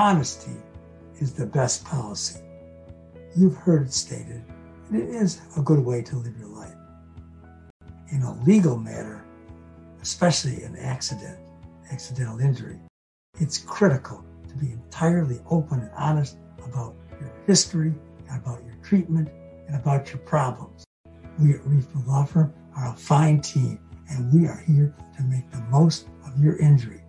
honesty is the best policy. You've heard it stated, and it is a good way to live your life. In a legal matter, especially an accident, accidental injury, it's critical to be entirely open and honest about your history, about your treatment, and about your problems. We at Reifman Law Firm are a fine team, and we are here to make the most of your injury